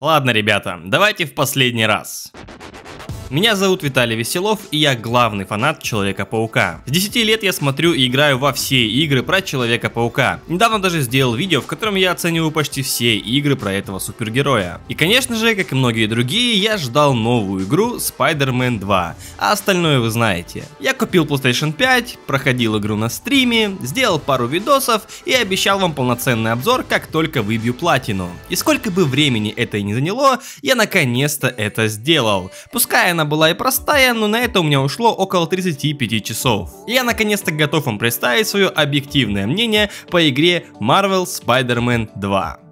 Ладно, ребята, давайте в последний раз. Меня зовут Виталий Веселов, и я главный фанат Человека-паука. С 10 лет я смотрю и играю во все игры про Человека-паука. Недавно даже сделал видео, в котором я оцениваю почти все игры про этого супергероя. И конечно же, как и многие другие, я ждал новую игру Spider-Man 2, а остальное вы знаете. Я купил PlayStation 5, проходил игру на стриме, сделал пару видосов и обещал вам полноценный обзор, как только выбью платину. И сколько бы времени это и не заняло, я наконец-то это сделал. Пускай она была и простая, но на это у меня ушло около 35 часов. Я наконец-то готов вам представить свое объективное мнение по игре Marvel Spider-Man 2.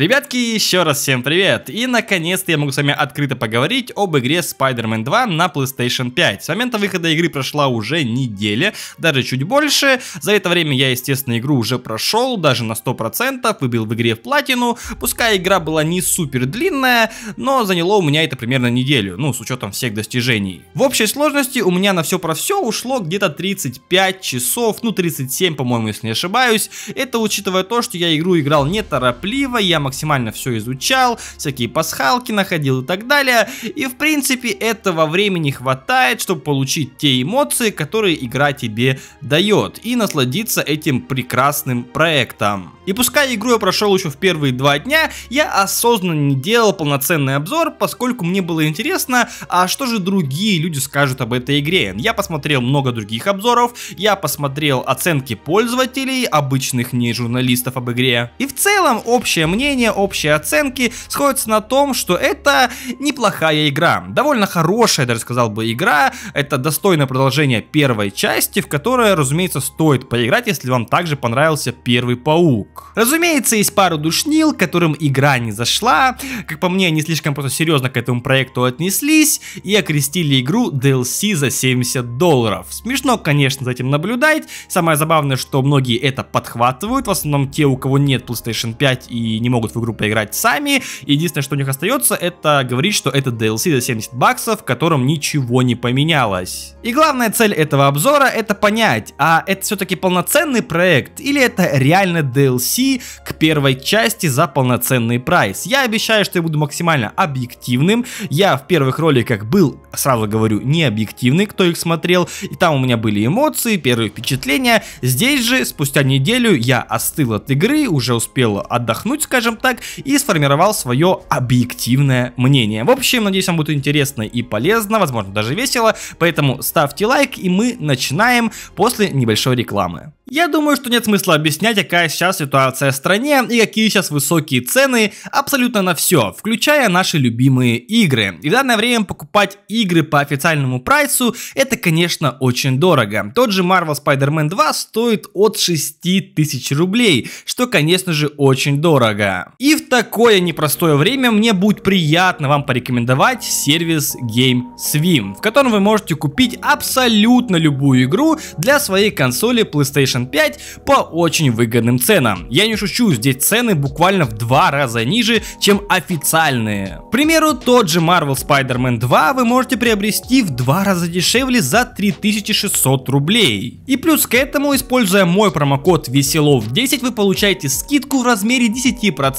Ребятки, еще раз всем привет! И наконец-то я могу с вами открыто поговорить об игре Spider-Man 2 на PlayStation 5. С момента выхода игры прошла уже неделя, даже чуть больше. За это время я, естественно, игру уже прошел, даже на 100%, выбил в игре в платину. Пускай игра была не супер длинная, но заняло у меня это примерно неделю, ну, с учетом всех достижений. В общей сложности у меня на все про все ушло где-то 35 часов, ну, 37, по-моему, если не ошибаюсь. Это учитывая то, что я игру играл неторопливо, я максимально все изучал, всякие пасхалки находил и так далее. И в принципе этого времени хватает, чтобы получить те эмоции, которые игра тебе дает. И насладиться этим прекрасным проектом. И пускай игру я прошел еще в первые два дня, я осознанно не делал полноценный обзор, поскольку мне было интересно, а что же другие люди скажут об этой игре. Я посмотрел много других обзоров, я посмотрел оценки пользователей, обычных не журналистов об игре. И в целом общее мнение мнения, общие оценки сходятся на том, что это неплохая игра. Довольно хорошая, даже сказал бы, игра. Это достойное продолжение первой части, в которой, разумеется, стоит поиграть, если вам также понравился первый паук. Разумеется, есть пару душнил, которым игра не зашла. Как по мне, они слишком просто серьезно к этому проекту отнеслись и окрестили игру DLC за 70 долларов. Смешно, конечно, за этим наблюдать. Самое забавное, что многие это подхватывают, в основном те, у кого нет PlayStation 5 и не могут могут в игру поиграть сами. Единственное, что у них остается, это говорить, что это DLC за 70 баксов, в котором ничего не поменялось. И главная цель этого обзора это понять, а это все-таки полноценный проект или это реально DLC к первой части за полноценный прайс. Я обещаю, что я буду максимально объективным. Я в первых роликах был, сразу говорю, не объективный, кто их смотрел. И там у меня были эмоции, первые впечатления. Здесь же, спустя неделю, я остыл от игры, уже успел отдохнуть, скажем так, и сформировал свое объективное мнение. В общем, надеюсь, вам будет интересно и полезно, возможно, даже весело, поэтому ставьте лайк, и мы начинаем после небольшой рекламы. Я думаю, что нет смысла объяснять, какая сейчас ситуация в стране и какие сейчас высокие цены абсолютно на все, включая наши любимые игры. И в данное время покупать игры по официальному прайсу, это, конечно, очень дорого. Тот же Marvel Spider-Man 2 стоит от 6000 рублей, что, конечно же, очень дорого. И в такое непростое время мне будет приятно вам порекомендовать сервис GameSwim, в котором вы можете купить абсолютно любую игру для своей консоли PlayStation PlayStation 5 по очень выгодным ценам. Я не шучу, здесь цены буквально в два раза ниже, чем официальные. К примеру, тот же Marvel Spider-Man 2 вы можете приобрести в два раза дешевле за 3600 рублей. И плюс к этому, используя мой промокод Веселов10, вы получаете скидку в размере 10%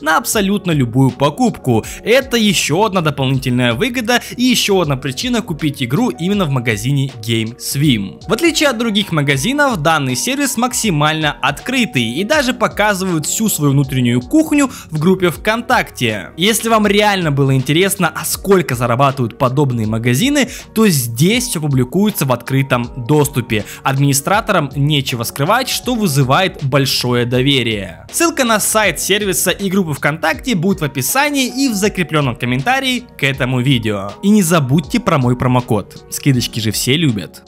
на абсолютно любую покупку. Это еще одна дополнительная выгода и еще одна причина купить игру именно в магазине GameSwim. В отличие от других магазинов, данный сервис максимально открытый и даже показывают всю свою внутреннюю кухню в группе ВКонтакте. Если вам реально было интересно, а сколько зарабатывают подобные магазины, то здесь все публикуется в открытом доступе. Администраторам нечего скрывать, что вызывает большое доверие. Ссылка на сайт сервиса и группы ВКонтакте будет в описании и в закрепленном комментарии к этому видео. И не забудьте про мой промокод. Скидочки же все любят.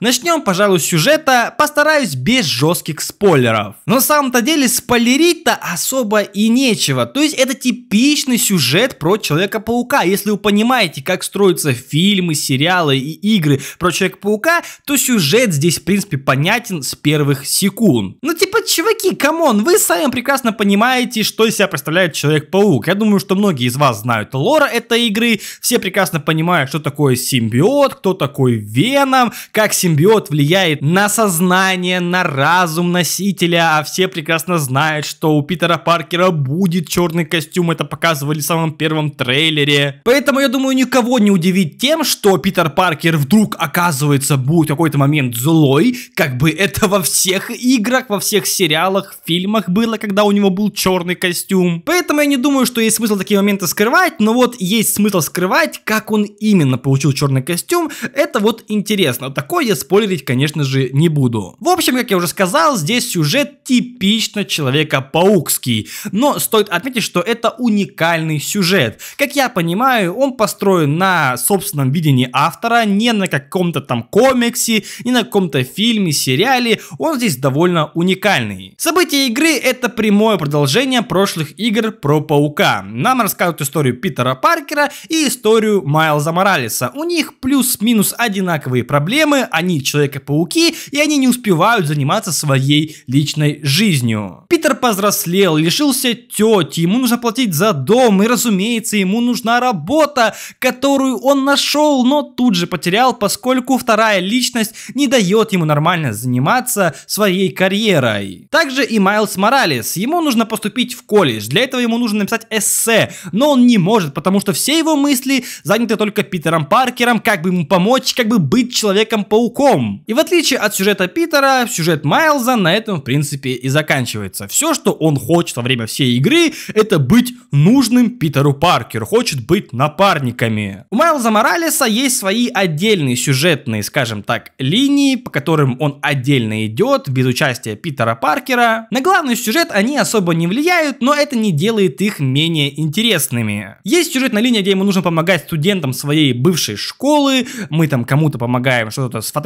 Начнем, пожалуй, с сюжета, постараюсь без жестких спойлеров. Но на самом-то деле спойлерить-то особо и нечего. То есть это типичный сюжет про Человека-паука. Если вы понимаете, как строятся фильмы, сериалы и игры про Человека-паука, то сюжет здесь в принципе понятен с первых секунд. Ну типа чуваки, come on, вы сами прекрасно понимаете, что из себя представляет Человек-паук. Я думаю, что многие из вас знают лор этой игры, все прекрасно понимают, что такое симбиот, кто такой Веном, как симбиот влияет на сознание, на разум носителя, а все прекрасно знают, что у Питера Паркера будет черный костюм, это показывали в самом первом трейлере. Поэтому я думаю, никого не удивить тем, что Питер Паркер вдруг оказывается будет в какой-то момент злой, как бы это во всех играх, во всех сериалах, фильмах было, когда у него был черный костюм. Поэтому я не думаю, что есть смысл такие моменты скрывать, но вот есть смысл скрывать, как он именно получил черный костюм, это вот интересно. Такое я спойлерить, конечно же, не буду. В общем, как я уже сказал, здесь сюжет типично Человека-паукский, но стоит отметить, что это уникальный сюжет. Как я понимаю, он построен на собственном видении автора, не на каком-то там комиксе, не на каком-то фильме, сериале, он здесь довольно уникальный. События игры это прямое продолжение прошлых игр про Паука. Нам рассказывают историю Питера Паркера и историю Майлза Моралеса. У них плюс-минус одинаковые проблемы, они Человека-пауки, и они не успевают заниматься своей личной жизнью. Питер повзрослел, лишился тети, ему нужно платить за дом, и разумеется, ему нужна работа, которую он нашел, но тут же потерял, поскольку вторая личность не дает ему нормально заниматься своей карьерой. Также и Майлз Моралес, ему нужно поступить в колледж, для этого ему нужно написать эссе, но он не может, потому что все его мысли заняты только Питером Паркером, как бы ему помочь, как бы быть Человеком-пауком. И в отличие от сюжета Питера, сюжет Майлза на этом в принципе и заканчивается. Все, что он хочет во время всей игры, это быть нужным Питеру Паркеру, хочет быть напарниками. У Майлза Моралеса есть свои отдельные сюжетные, скажем так, линии, по которым он отдельно идет, без участия Питера Паркера. На главный сюжет они особо не влияют, но это не делает их менее интересными. Есть сюжетная линия, где ему нужно помогать студентам своей бывшей школы, мы там кому-то помогаем что-то сфотографировать,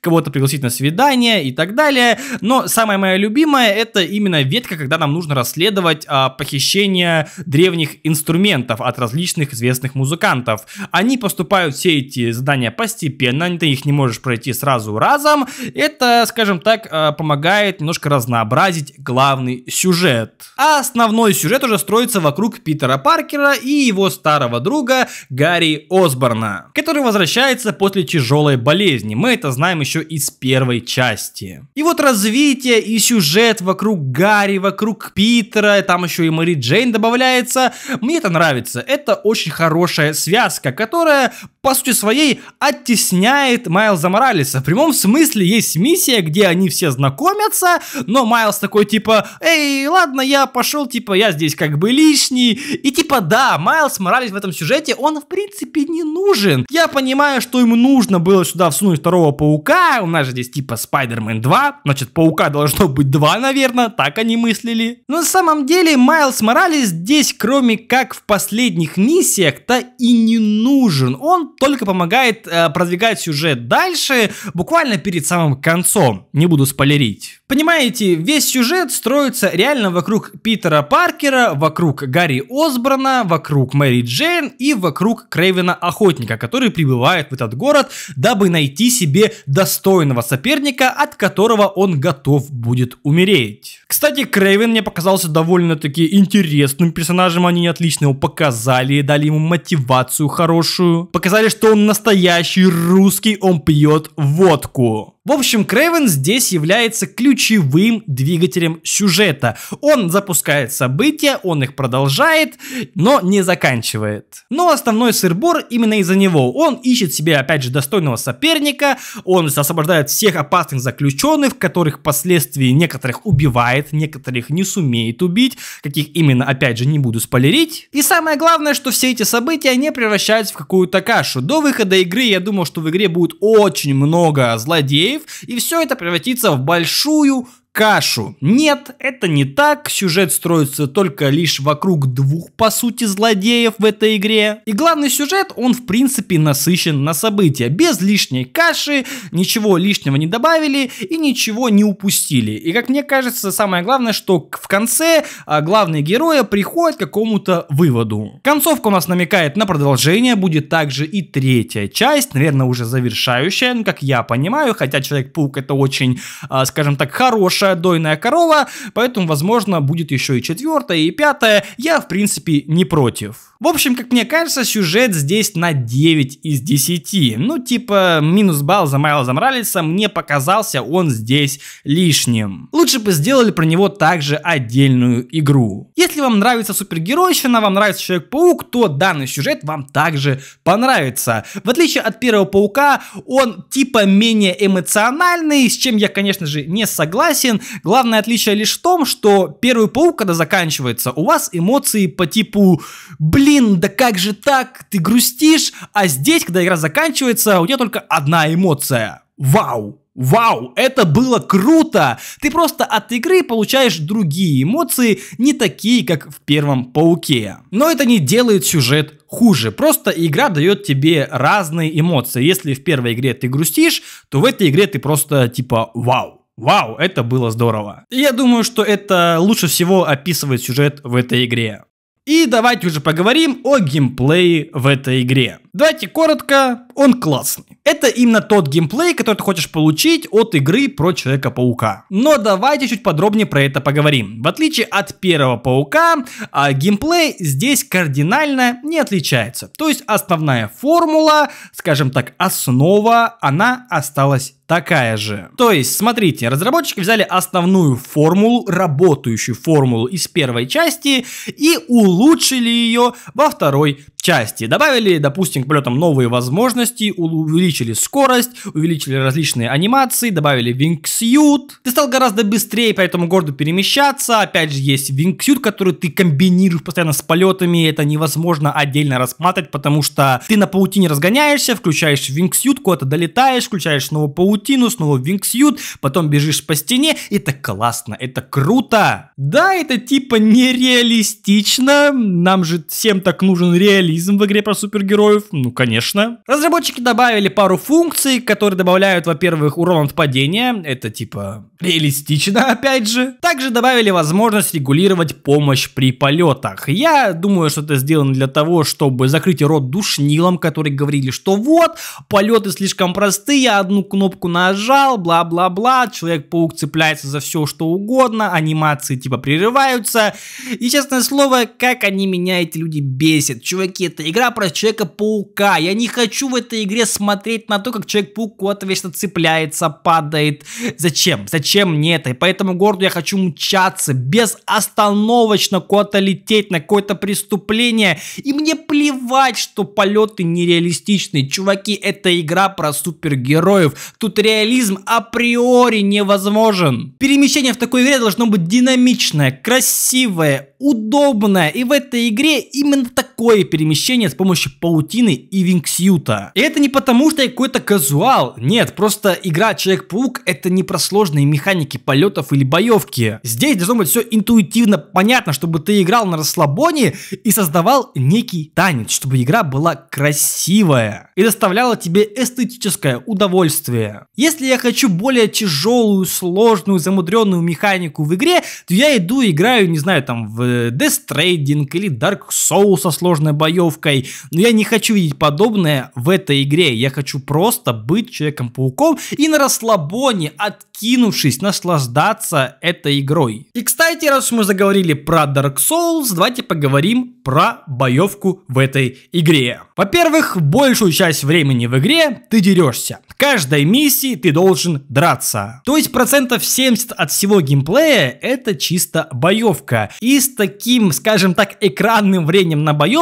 кого-то пригласить на свидание и так далее. Но самая моя любимая это именно ветка, когда нам нужно расследовать а, похищение древних инструментов от различных известных музыкантов. Они поступают все эти задания постепенно, ты их не можешь пройти сразу разом. Это, скажем так, а, помогает немножко разнообразить главный сюжет. А основной сюжет уже строится вокруг Питера Паркера и его старого друга Гарри Осборна, который возвращается после тяжелой болезни. Мы это знаем еще из первой части. И вот развитие и сюжет вокруг Гарри, вокруг Питера, там еще и Мэри Джейн добавляется. Мне это нравится. Это очень хорошая связка, которая по сути своей оттесняет Майлза Моралеса. В прямом смысле есть миссия, где они все знакомятся, но Майлз такой типа, эй, ладно, я пошел, типа, я здесь как бы лишний. И типа, да, Майлз Моралес в этом сюжете, он в принципе не нужен. Я понимаю, что ему нужно было сюда всунуть второго паука, у нас же здесь типа Спайдермен 2, значит, паука должно быть два, наверное, так они мыслили. Но на самом деле Майлз Моралес здесь, кроме как в последних миссиях-то и не нужен. Он только помогает э, продвигать сюжет дальше, буквально перед самым концом. Не буду спойлерить. Понимаете, весь сюжет строится реально вокруг Питера Паркера, вокруг Гарри Осборна, вокруг Мэри Джейн и вокруг Крейвена Охотника, который прибывает в этот город, дабы найти себе достойного соперника, от которого он готов будет умереть. Кстати, Крейвен мне показался довольно-таки интересным персонажем, они отлично его показали, дали ему мотивацию хорошую, показали, что он настоящий русский, он пьет водку. В общем, Крейвен здесь является ключевым двигателем сюжета. Он запускает события, он их продолжает, но не заканчивает. Но основной сырбор именно из-за него. Он ищет себе, опять же, достойного соперника, он освобождает всех опасных заключенных, которых впоследствии некоторых убивает, некоторых не сумеет убить, каких именно, опять же, не буду спойлерить. И самое главное, что все эти события не превращаются в какую-то кашу. До выхода игры я думал, что в игре будет очень много злодеев, и все это превратится в большую кашу. Нет, это не так, сюжет строится только лишь вокруг двух, по сути, злодеев в этой игре. И главный сюжет, он в принципе насыщен на события, без лишней каши, ничего лишнего не добавили и ничего не упустили. И как мне кажется, самое главное, что в конце а, главные герои приходят к какому-то выводу. Концовка у нас намекает на продолжение, будет также и третья часть, наверное, уже завершающая, ну, как я понимаю, хотя Человек-паук это очень, а, скажем так, хорошая большая дойная корова, поэтому, возможно, будет еще и четвертая, и пятая. Я, в принципе, не против. В общем, как мне кажется, сюжет здесь на 9 из 10. Ну, типа, минус балл за Майлза Моралеса мне показался он здесь лишним. Лучше бы сделали про него также отдельную игру. Если вам нравится супергеройщина, вам нравится Человек-паук, то данный сюжет вам также понравится. В отличие от первого паука, он типа менее эмоциональный, с чем я, конечно же, не согласен. Главное отличие лишь в том, что первый паук, когда заканчивается, у вас эмоции по типу «Блин, да как же так? Ты грустишь?» А здесь, когда игра заканчивается, у тебя только одна эмоция. Вау! Вау, это было круто! Ты просто от игры получаешь другие эмоции, не такие, как в первом Пауке. Но это не делает сюжет хуже, просто игра дает тебе разные эмоции. Если в первой игре ты грустишь, то в этой игре ты просто типа вау. Вау, это было здорово. Я думаю, что это лучше всего описывает сюжет в этой игре. И давайте уже поговорим о геймплее в этой игре. Давайте коротко, он классный. Это именно тот геймплей, который ты хочешь получить от игры про Человека-паука. Но давайте чуть подробнее про это поговорим. В отличие от первого Паука, а, геймплей здесь кардинально не отличается. То есть основная формула, скажем так, основа, она осталась такая же. То есть, смотрите, разработчики взяли основную формулу, работающую формулу из первой части и улучшили ее во второй части. Добавили, допустим, к полетам новые возможности, увеличили скорость, увеличили различные анимации, добавили Wingsuit. Ты стал гораздо быстрее по этому городу перемещаться. Опять же, есть Wingsuit, который ты комбинируешь постоянно с полетами. Это невозможно отдельно рассматривать, потому что ты на паутине разгоняешься, включаешь Wingsuit, куда-то долетаешь, включаешь снова паутину, снова Wingsuit, потом бежишь по стене. Это классно, это круто. Да, это типа нереалистично. Нам же всем так нужен реализм реализм в игре про супергероев? Ну, конечно. Разработчики добавили пару функций, которые добавляют, во-первых, урон от падения. Это типа реалистично, опять же. Также добавили возможность регулировать помощь при полетах. Я думаю, что это сделано для того, чтобы закрыть рот душнилом, которые говорили, что вот, полеты слишком простые, одну кнопку нажал, бла-бла-бла, Человек-паук цепляется за все, что угодно, анимации типа прерываются. И, честное слово, как они меня, эти люди, бесят. Чуваки, это игра про Человека-паука. Я не хочу в этой игре смотреть на то, как Человек-паук куда-то вечно цепляется, падает. Зачем? Зачем мне это? И по этому городу я хочу мчаться, безостановочно куда-то лететь на какое-то преступление. И мне плевать, что полеты нереалистичные. Чуваки, это игра про супергероев. Тут реализм априори невозможен. Перемещение в такой игре должно быть динамичное, красивое, удобное. И в этой игре именно такое перемещение с помощью паутины и вингсьюта. И это не потому, что я какой-то казуал. Нет, просто игра Человек-паук это не про сложные механики полетов или боевки. Здесь должно быть все интуитивно понятно, чтобы ты играл на расслабоне и создавал некий танец, чтобы игра была красивая и доставляла тебе эстетическое удовольствие. Если я хочу более тяжелую, сложную, замудренную механику в игре, то я иду играю, не знаю, там в Death Stranding или Dark Souls со сложной боевкой. Но я не хочу видеть подобное в этой игре. Я хочу просто быть Человеком-пауком и на расслабоне, откинувшись, наслаждаться этой игрой. И, кстати, раз мы заговорили про Dark Souls, давайте поговорим про боевку в этой игре. Во-первых, большую часть времени в игре ты дерешься. В каждой миссии ты должен драться. То есть процентов 70 от всего геймплея это чисто боевка. И с таким, скажем так, экранным временем на боевку,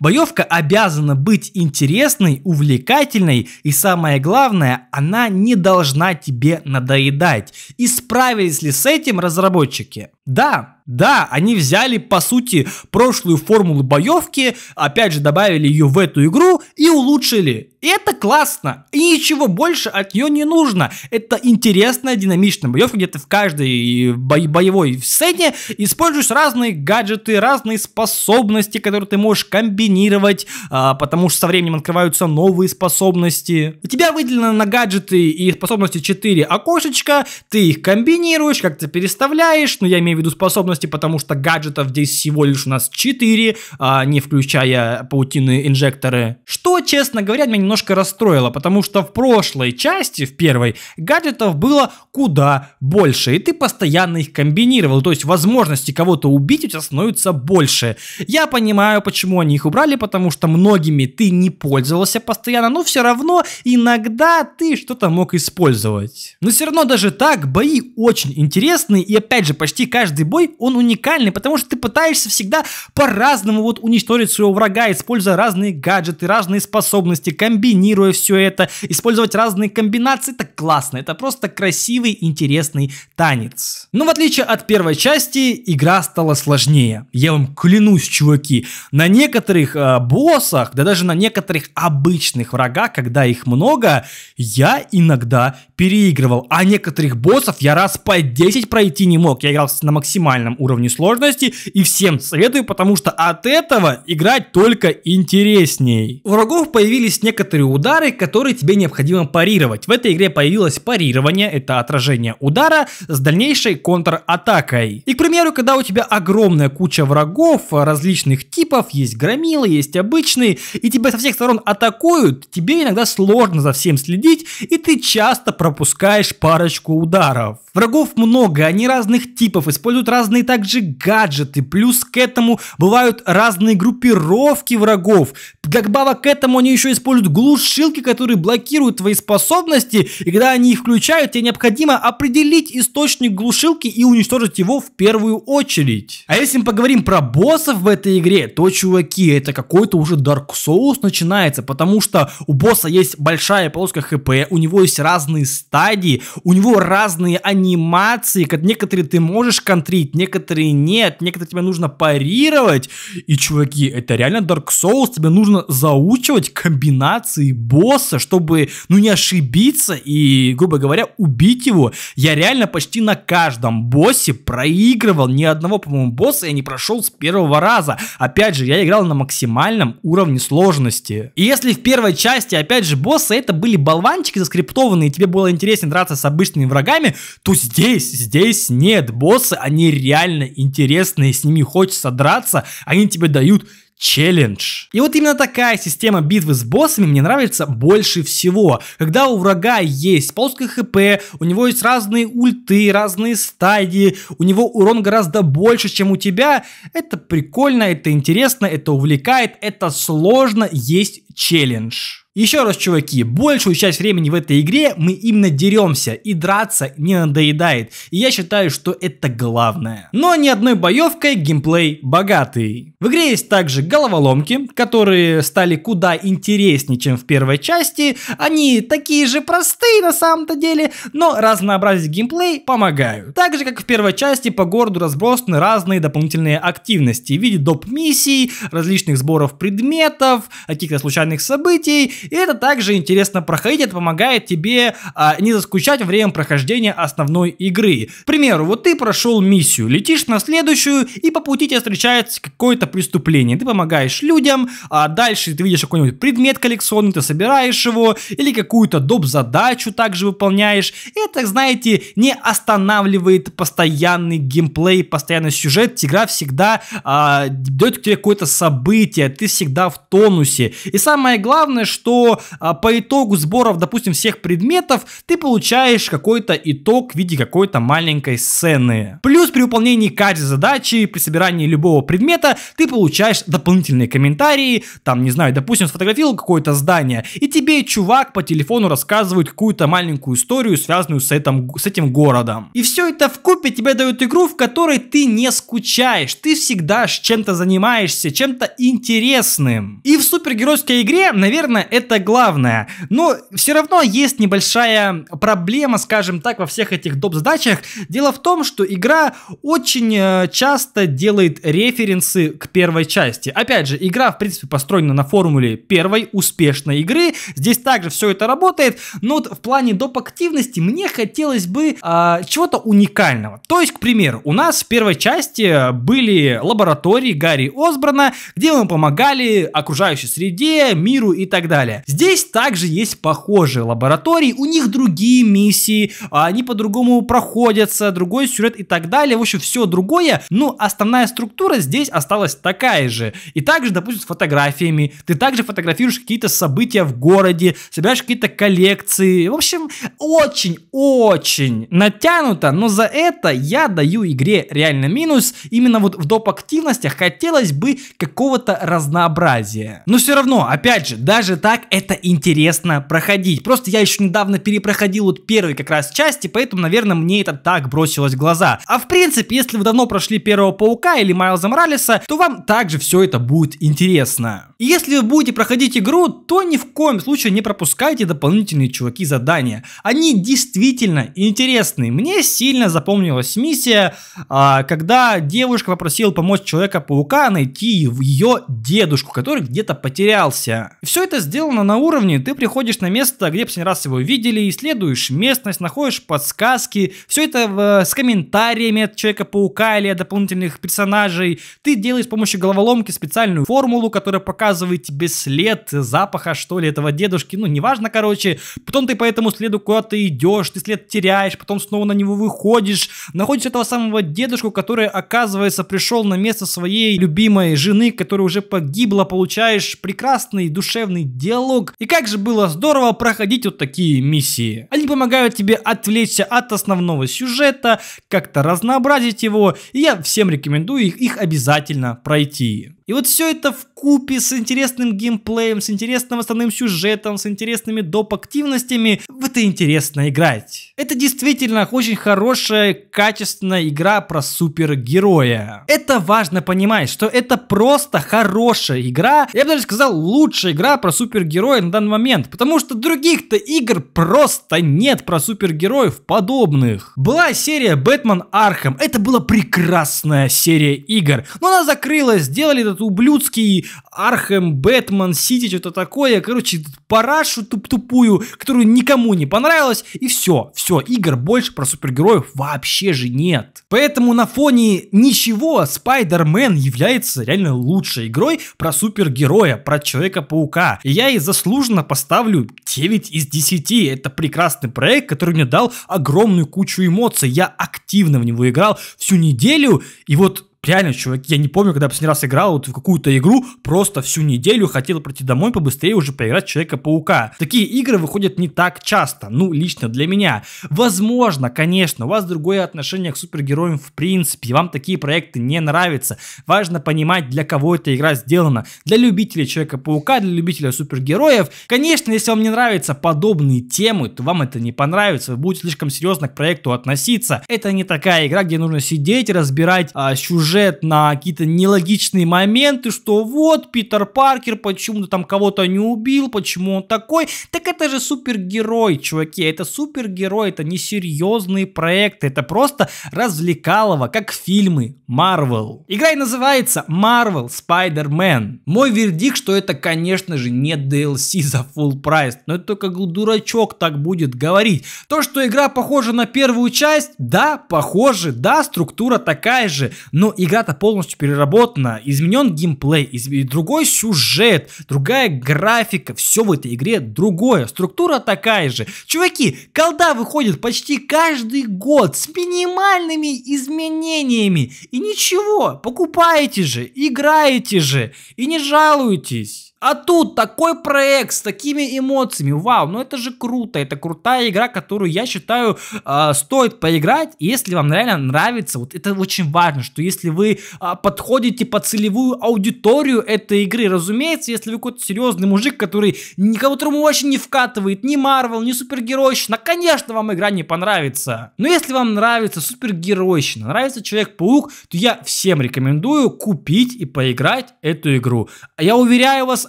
боевка обязана быть интересной, увлекательной и самое главное, она не должна тебе надоедать. И справились ли с этим разработчики? Да, да, они взяли, по сути, прошлую формулу боевки, опять же добавили ее в эту игру и улучшили. И это классно. И ничего больше от нее не нужно. Это интересная, динамичная боевка, где ты в каждой бо боевой сцене используешь разные гаджеты, разные способности, которые ты можешь комбинировать, а, потому что со временем открываются новые способности. У тебя выделено на гаджеты и способности 4 окошечка, ты их комбинируешь, как-то переставляешь, ну я имею в виду способности, потому что гаджетов здесь всего лишь у нас 4, а, не включая паутины инжекторы. Что, честно говоря, меня немножко расстроило, потому что в прошлой части, в первой, гаджетов было куда больше, и ты постоянно их комбинировал, то есть возможности кого-то убить у тебя становится больше. Я понимаю, почему они их убрали, потому что многими ты не пользовался постоянно, но все равно иногда ты что-то мог использовать. Но все равно даже так бои очень интересные, и опять же, почти каждый бой, он уникальный, потому что ты пытаешься всегда по-разному вот уничтожить своего врага, используя разные гаджеты, разные способности, комбинируя все это, использовать разные комбинации, это классно, это просто красивый, интересный танец. Но в отличие от первой части, игра стала сложнее. Я вам клянусь, чуваки, на некоторых э, боссах, да даже на некоторых обычных врагах, когда их много, я иногда переигрывал, а некоторых боссов я раз по 10 пройти не мог. Я играл на максимальном уровне сложности и всем советую, потому что от этого играть только интересней. У врагов появились некоторые удары, которые тебе необходимо парировать. В этой игре появилось парирование, это отражение удара с дальнейшей контратакой. И, к примеру, когда у тебя огромная куча врагов различных типов, есть громилы, есть обычные, и тебя со всех сторон атакуют, тебе иногда сложно за всем следить, и ты часто пропускаешь парочку ударов. Врагов много, они разных типов, используют разные также гаджеты, плюс к этому бывают разные группировки врагов. Как баба к этому они еще используют глушилки, которые блокируют твои способности, и когда они их включают, тебе необходимо определить источник глушилки и уничтожить его в первую очередь. А если мы поговорим про боссов в этой игре, то, чуваки, это какой-то уже Dark Souls начинается, потому что у босса есть большая полоска хп, у него есть разные стадии, у него разные анимации, некоторые ты можешь контрить, некоторые нет, некоторые тебе нужно парировать. И, чуваки, это реально Dark Souls, тебе нужно заучивать комбинации босса, чтобы, ну, не ошибиться и, грубо говоря, убить его. Я реально почти на каждом боссе проигрывал, ни одного, по-моему, босса я не прошел с первого раза. Опять же, я играл на максимальном уровне сложности. И если в первой части, опять же, боссы это были болванчики заскриптованные, тебе было интереснее драться с обычными врагами, то здесь, здесь нет. Боссы, они реально интересные, с ними хочется драться, они тебе дают челлендж. И вот именно такая система битвы с боссами мне нравится больше всего. Когда у врага есть полское хп, у него есть разные ульты, разные стадии, у него урон гораздо больше, чем у тебя, это прикольно, это интересно, это увлекает, это сложно, есть челлендж. Еще раз, чуваки, большую часть времени в этой игре мы именно деремся, и драться не надоедает. И я считаю, что это главное. Но ни одной боевкой геймплей богатый. В игре есть также головоломки, которые стали куда интереснее, чем в первой части. Они такие же простые на самом-то деле, но разнообразить геймплей помогают. Так же, как в первой части, по городу разбросаны разные дополнительные активности в виде доп. миссий, различных сборов предметов, каких-то случайных событий и это также интересно проходить, это помогает тебе а, не заскучать во время прохождения основной игры. К примеру, вот ты прошел миссию, летишь на следующую, и по пути тебе встречается какое-то преступление. Ты помогаешь людям, а дальше ты видишь какой-нибудь предмет коллекционный, ты собираешь его, или какую-то доп. задачу также выполняешь. Это, знаете, не останавливает постоянный геймплей, постоянный сюжет. Игра всегда а, дает тебе какое-то событие, ты всегда в тонусе. И самое главное, что а, по итогу сборов, допустим, всех предметов, ты получаешь какой-то итог в виде какой-то маленькой сцены. Плюс при выполнении каждой задачи, при собирании любого предмета, ты получаешь дополнительные комментарии, там, не знаю, допустим, сфотографировал какое-то здание, и тебе чувак по телефону рассказывает какую-то маленькую историю, связанную с этим, с этим городом. И все это в купе тебе дает игру, в которой ты не скучаешь, ты всегда чем-то занимаешься, чем-то интересным. И в супергеройской игре, наверное, это главное. Но все равно есть небольшая проблема, скажем так, во всех этих доп-задачах. Дело в том, что игра очень э, часто делает референсы к первой части. Опять же, игра, в принципе, построена на формуле первой успешной игры. Здесь также все это работает, но вот в плане доп-активности мне хотелось бы э, чего-то уникального. То есть, к примеру, у нас в первой части были лаборатории Гарри Осборна, где мы помогали окружающей среде, миру и так далее. Далее. Здесь также есть похожие лаборатории, у них другие миссии, они по-другому проходятся, другой сюжет и так далее. В общем, все другое, но основная структура здесь осталась такая же. И также, допустим, с фотографиями. Ты также фотографируешь какие-то события в городе, собираешь какие-то коллекции. В общем, очень-очень натянуто, но за это я даю игре реально минус. Именно вот в доп. активностях хотелось бы какого-то разнообразия. Но все равно, опять же, даже так это интересно проходить. Просто я еще недавно перепроходил вот первый как раз части, поэтому, наверное, мне это так бросилось в глаза. А в принципе, если вы давно прошли первого Паука или Майлза Моралеса, то вам также все это будет интересно. И если вы будете проходить игру, то ни в коем случае не пропускайте дополнительные чуваки задания. Они действительно интересные. Мне сильно запомнилась миссия, а, когда девушка попросила помочь Человека-паука найти ее дедушку, который где-то потерялся. Все это сделано на уровне, ты приходишь на место, где последний раз его видели, исследуешь местность, находишь подсказки, все это с комментариями от Человека-паука или от дополнительных персонажей. Ты делаешь с помощью головоломки специальную формулу, которая показывает тебе след запаха, что ли, этого дедушки, ну, неважно, короче. Потом ты по этому следу куда-то идешь, ты след теряешь, потом снова на него выходишь, находишь этого самого дедушку, который, оказывается, пришел на место своей любимой жены, которая уже погибла, получаешь прекрасный душевный диалог. И как же было здорово проходить вот такие миссии. Они помогают тебе отвлечься от основного сюжета, как-то разнообразить его, и я всем рекомендую их, их обязательно пройти. И вот все это в купе с интересным геймплеем, с интересным основным сюжетом, с интересными доп. активностями, в это интересно играть. Это действительно очень хорошая, качественная игра про супергероя. Это важно понимать, что это просто хорошая игра, я бы даже сказал, лучшая игра про супергероя на данный момент, потому что других-то игр просто нет про супергероев подобных. Была серия Бэтмен Архам, это была прекрасная серия игр, но она закрылась, сделали этот ублюдский Архем, Бэтмен, Сити, что-то такое. Короче, парашу туп тупую, которую никому не понравилась. И все, все, игр больше про супергероев вообще же нет. Поэтому на фоне ничего Spider-Man является реально лучшей игрой про супергероя, про Человека-паука. И я и заслуженно поставлю 9 из 10. Это прекрасный проект, который мне дал огромную кучу эмоций. Я активно в него играл всю неделю. И вот реально, чуваки, я не помню, когда я последний раз играл вот в какую-то игру, просто всю неделю хотел пройти домой побыстрее уже поиграть Человека-паука. Такие игры выходят не так часто, ну, лично для меня. Возможно, конечно, у вас другое отношение к супергероям в принципе, вам такие проекты не нравятся. Важно понимать, для кого эта игра сделана. Для любителей Человека-паука, для любителей супергероев. Конечно, если вам не нравятся подобные темы, то вам это не понравится, вы будете слишком серьезно к проекту относиться. Это не такая игра, где нужно сидеть, разбирать а, сюжет сюжет на какие-то нелогичные моменты, что вот Питер Паркер почему-то там кого-то не убил, почему он такой. Так это же супергерой, чуваки, это супергерой, это не серьезные проекты, это просто развлекалово, как фильмы Marvel. Игра и называется Marvel Spider-Man. Мой вердикт, что это, конечно же, не DLC за full прайс, но это только дурачок так будет говорить. То, что игра похожа на первую часть, да, похоже, да, структура такая же, но игра-то полностью переработана, изменен геймплей, из... другой сюжет, другая графика, все в этой игре другое, структура такая же. Чуваки, колда выходит почти каждый год с минимальными изменениями, и ничего, покупаете же, играете же, и не жалуйтесь. А тут такой проект с такими эмоциями. Вау, ну это же круто. Это крутая игра, которую я считаю э, стоит поиграть. если вам реально нравится, вот это очень важно, что если вы э, подходите по целевую аудиторию этой игры, разумеется, если вы какой-то серьезный мужик, который никому вообще не вкатывает ни Марвел, ни супергеройщина, конечно, вам игра не понравится. Но если вам нравится супергеройщина, нравится Человек-паук, то я всем рекомендую купить и поиграть эту игру. Я уверяю вас,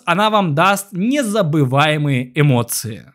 она вам даст незабываемые эмоции.